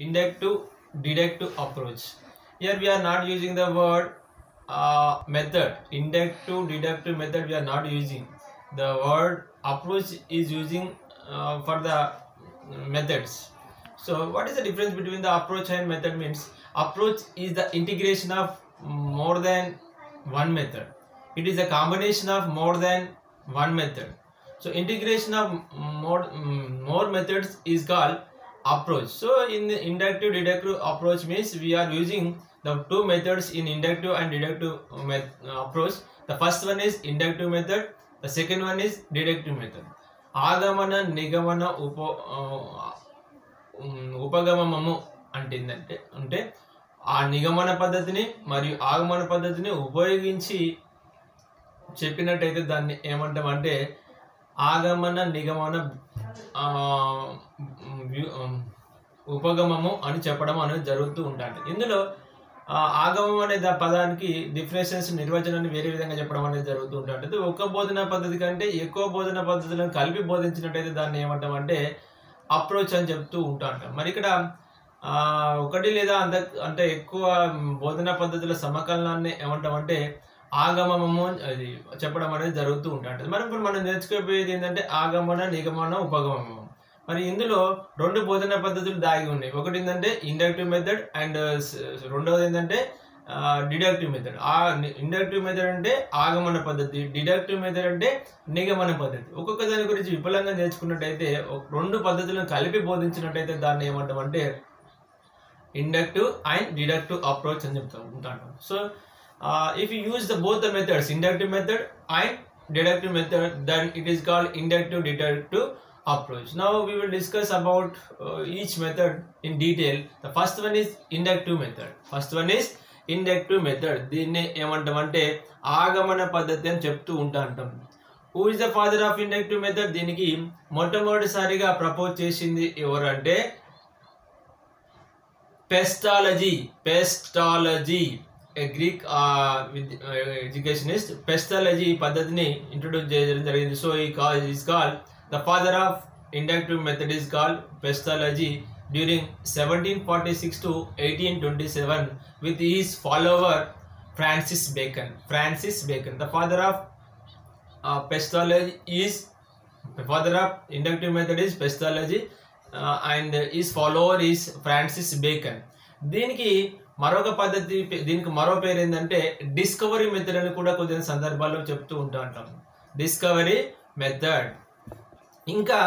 inductive deductive approach. Here we are not using the word uh, method. Inductive deductive method we are not using. The word approach is using uh, for the methods. So what is the difference between the approach and method means approach is the integration of more than one method. It is a combination of more than one method. So integration of more mm, more methods is called approach so in the inductive deductive approach means we are using the two methods in inductive and deductive met- approach the first one is inductive method the second one is deductive method ఆగమన నిగమన ఉప ఆ, ఉమ్, ఉపగమనము అంటే ఏంటంటే అంటే ఆ నిగమన పద్ధతిని మరియు ఆగమన పద్ధతిని ఉపయోగించి చెప్పినట్టయితే దాన్ని ఏమంటామంటే ఆగమన నిగమన ఆ, వ్యూ- ఉపగమము అని చెప్పడం అనేది జరుగుతూ ఉంటుంది ఇందులో ఆగమం అనే దా- పదానికి డిఫరెన్సెస్ నిర్వచనాన్ని వేరే విధంగా చెప్పడం అనేది జరుగుతూ ఉంటుంది ఒక బోధన పద్ధతి కంటే ఎక్కువ బోధన పద్ధతులను కలిపి బోధించినట్టయితే దాన్ని ఏమంటామంటే అప్రోచ్ అని చెప్తూ ఉంటా ఉంటాం మరి ఇక్కడ ఒకటి లేదా అంత అంటే ఎక్కువ బోధన పద్ధతుల సమకలనాన్ని ఏమంటామంటే ఆగమనము అది చెప్పడం అనేది జరుగుతూ ఉంటుంది మరి ఇప్పుడు మనం నేర్చుకోబోయేది ఏంటంటే ఆగమన నిగమన ఉపగమము మరి ఇందులో రెండు బోధన పద్ధతులు దాగి ఉన్నాయి. ఒకటి ఏంటంటే ఇండక్టివ్ మెథడ్ అండ్ రెండవది ఏంటంటే డిడక్టివ్ మెథడ్ ఆ ఇండక్టివ్ మెథడ్ అంటే ఆగమన పద్ధతి డిడక్టివ్ మెథడ్ అంటే నిగమన పద్ధతి. ఒక్కొక్క దాని గురించి విపులంగా నేర్చుకున్నట్టయితే రెండు పద్ధతులను కలిపి బోధించినట్టయితే దాన్ని ఏమంటామంటే ఇండక్టివ్ అండ్ డిడక్టివ్ అప్రోచ్ అని చెప్తా ఉంటాను so uh, if you use the both the methods inductive method and deductive method then it is called inductive deductive approach now we will discuss about uh, each method in detail the first one is inductive method first one is inductive method దీన్ని ఏమంటామంటే ఆగమన పద్ధతి అని చెప్తూ ఉంటా అంటాం who is the father of inductive method దీనికి మొట్టమొదటిసారిగా ప్రపోజ్ చేసింది ఎవరంటే పెస్టాలజీ పెస్టాలజీ గ్రీక్ ఎడ్యుకేషనిస్ట్ పెస్టాలజీ పద్ధతిని ఇంట్రొడ్యూస్ చేయడం జరిగింది. సో ఈ call is call the father of inductive method is call Pestalozzi during seventeen forty six to eighteen twenty seven with his follower Francis Bacon Francis Bacon the father of Pestalozzi is The father of inductive method is Pestalozzi uh, and his follower is Francis Bacon. దీనికి మరొక పద్ధతి pay- దీనికి మరో పేరు ఏంటంటే discovery method అని కూడా కొద్దిగా సందర్భాల్లో చెప్తూ ఉంటా ఉంటాం. డిస్కవరీ మెథడ్ ఇంకా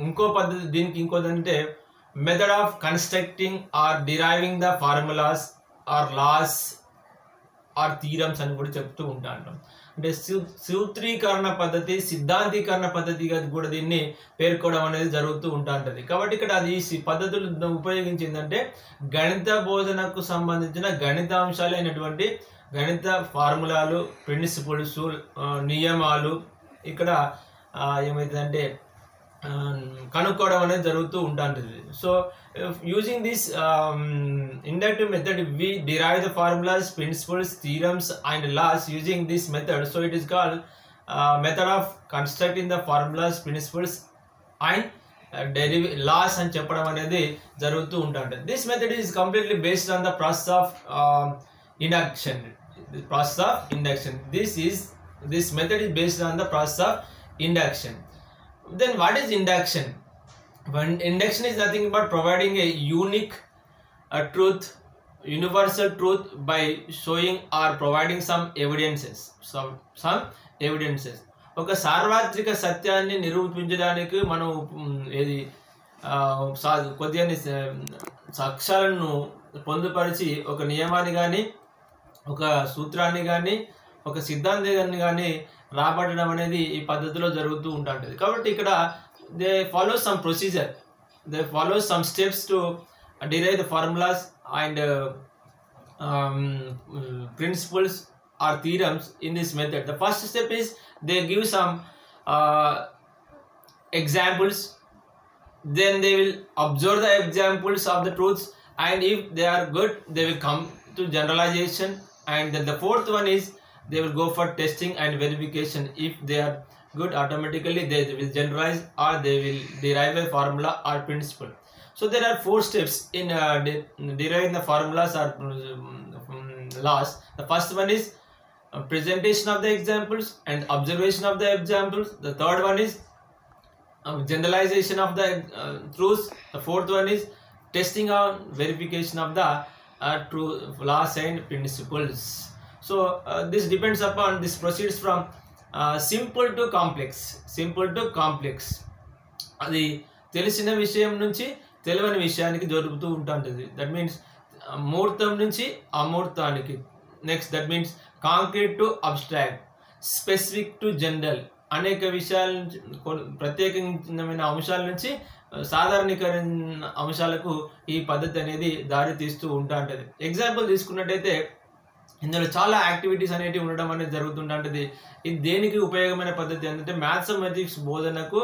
ఇంకో పద్ధతి దీనికి ఇంకోదంటే అంటే method of constructing or deriving the formulas or laws or theorems అని కూడా చెప్తూ ఉంటా అంటే సూ- సూత్రీకరణ పద్ధతి సిద్ధాంతీకరణ పద్ధతిగా కూడా దీన్ని పేర్కోవడం అనేది జరుగుతూ ఉంటా ఉంటుంది కాబట్టి ఇక్కడ అది ఈ పద్ధతులు ఉపయోగించిందంటే గణిత బోధనకు సంబంధించిన గణితాంశాలైనటువంటి గణిత ఫార్ములాలు ప్రిన్సిపల్స్ నియమాలు ఇక్కడ ఏమవుతుందంటే ఏమైతుందంటే కనుక్కోవడం అనేది జరుగుతూ ఉంటుంది so using this inductive method we derive the formulas principles theorems and laws using this method so it is call method of constructing the formulas principles and derive laws అని చెప్పడం అనేది జరుగుతూ ఉంటుంది this method is completely based on the process of induction process of induction this is this method is based on the process of induction then what is induction when induction is nothing but providing a unique a truth universal truth by showing or providing some evidences some some evidences ఒక సార్వత్రిక సత్యాన్ని నిరూపించడానికి మనం ఏది కొద్దిగా సాక్ష్యాలను పొందుపరిచి ఒక నియమాన్ని కానీ ఒక సూత్రాన్ని కానీ ఒక సిద్ధాంతాన్ని కానీ రాబడడం అనేది ఈ పద్ధతిలో జరుగుతూ ఉంటా ఉంటుంది కాబట్టి ఇక్కడ they follow some procedure. They follow some steps to derive the formulas and principles or theorems in this method. The first step is they give some examples. Then they will observe the examples of the truths and if they are good they will come to generalization. And then the fourth one is they will go for testing and verification if they are good automatically they will generalize or they will derive a formula or principle So there are four steps in uh, de- deriving the formulas or um, laws. The first one is uh, presentation of the examples and observation of the examples. The third one is uh, generalization of the uh, truths. The fourth one is testing or verification of the uh, true laws and principles. So uh, this depends upon this proceeds from uh, simple to complex. Simple to complex. అది తెలిసిన విషయం నుంచి తెలియని విషయానికి జరుపుతూ ఉంటుంటుంది that means ముహూర్తం నుంచి అమూర్తానికి next that means concrete to abstract specific to general అనేక విషయాల నుంచి కొన్ని ప్రత్యేకమైన అంశాల నుంచి సాధారణీకరణ అంశాలకు ఈ పద్ధతి అనేది దారి తీస్తూ ఉంటా ఉంటుంది ఎగ్జాంపుల్ తీసుకున్నట్టయితే ఇందులో చాలా యాక్టివిటీస్ అనేటివి ఉండడం అనేది జరుగుతుంటుంది ఇది దేనికి ఉపయోగమైన పద్ధతి ఏంటంటే మ్యాథమెటిక్స్ బోధనకు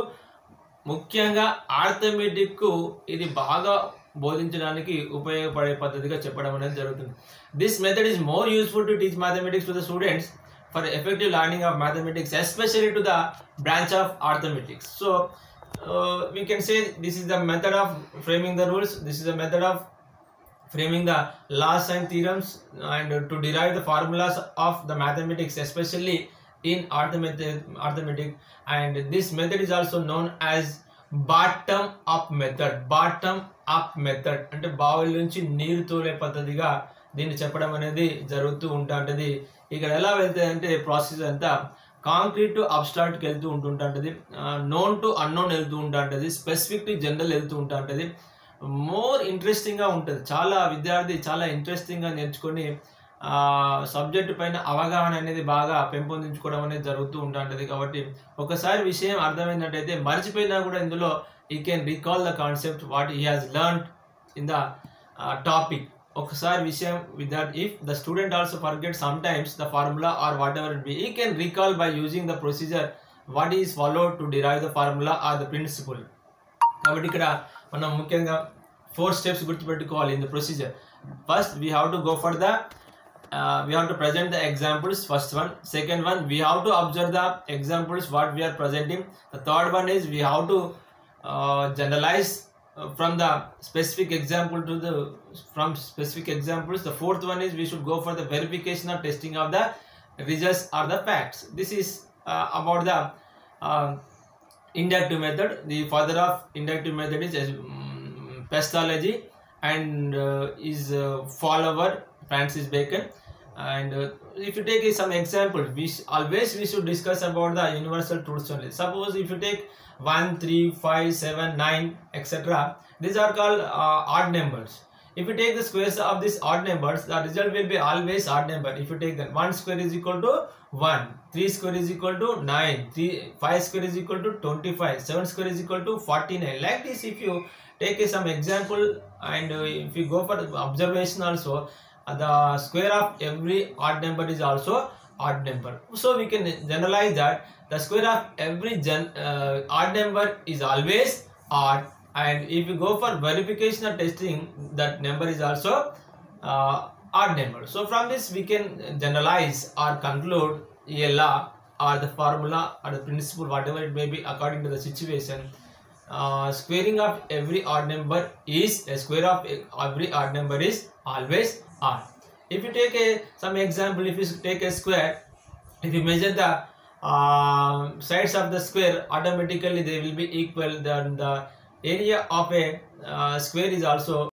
ముఖ్యంగా ఆర్థమెటిక్ ఇది బాగా బోధించడానికి ఉపయోగపడే పద్ధతిగా చెప్పడం అనేది జరుగుతుంది. This method is more useful to teach mathematics to the students for effective learning of mathematics especially to the branch of arithmetics so we can say this is the method of framing the rules this is the method of framing the laws and theorems and to derive the formulas of the mathematics especially in arithmetic, arithmetic and this method is also known as bottom up method bottom up method అంటే బావుల నుంచి నీరు తోలే పద్ధతిగా దీన్ని చెప్పడం అనేది జరుగుతూ ఉంటుంటది ఇక్కడ ఎలా వెళ్తాయి అంటే ప్రాసెస్ అంతా కాంక్రీట్ టు అబ్స్ట్రాక్ట్కి వెళ్తూ ఉంటుంటుంది నోన్ టు అన్నోన్ వెళ్తూ ఉంటుంటుంది స్పెసిఫిక్ టు జనరల్ వెళ్తూ ఉంటుంటుంది మోర్ ఇంట్రెస్టింగ్గా ఉంటుంది. చాలా విద్యార్థి చాలా ఇంట్రెస్టింగ్గా నేర్చుకొని సబ్జెక్టు పైన అవగాహన అనేది బాగా పెంపొందించుకోవడం అనేది జరుగుతూ ఉంటుంది కాబట్టి ఒకసారి విషయం అర్థమైనట్టయితే మర్చిపోయినా కూడా ఇందులో he can recall the concept what he has learn in the topic ఒకసారి విషయం విద్యార్థి if the student also forget sometimes the formula or whatever it be he can recall by using the procedure what is follow to derive the formula or the principle కాబట్టి ఇక్కడ మనం ముఖ్యంగా four steps గుర్తుపెట్టుకోవాలి in the procedure first we have to go for the we have to present the examples first one second one we have to observe the examples what we are presenting the third one is we have to generalize from the specific example to the from specific examples the fourth one is we should go for the verification or testing of the results or the facts this is uh, about the uh, inductive method. The father of inductive method is um, and uh, is uh, follower francis bacon. And uh, if you take some example we always we should discuss about the universal truths only. Suppose if you take 1 3 5 7 9 etc these are called uh, odd numbers if you take the squares of these odd numbers the result will be always odd number. If you take that 1 square is equal to 1 3 square is equal to 9 3 5 square is equal to 25 7 square is equal to 49 like this if you take some example and uh, if you go for observation also uh, the square of every odd number is also odd number. So we can generalize that the square of every gen, uh, odd number is always odd and if you go for verification or testing that number is also uh, odd number. So from this we can generalize or conclude a law or the formula or the principle whatever it may be according to the situation. Uh, squaring of every odd number is a square of every odd number is always odd. If you take a some example if you take a square if you measure the uh, sides of the square automatically they will be equal then the area of a uh, square is also